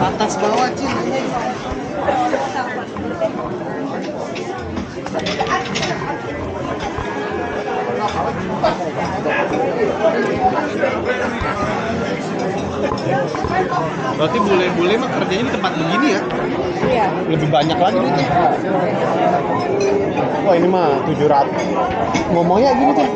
atas bawah cina Berarti bule-bule mah kerjanya di tempat begini ya? Iya. Lebih banyak lagi duitnya. Wah ini mah 700 Ngomongnya gini tuh.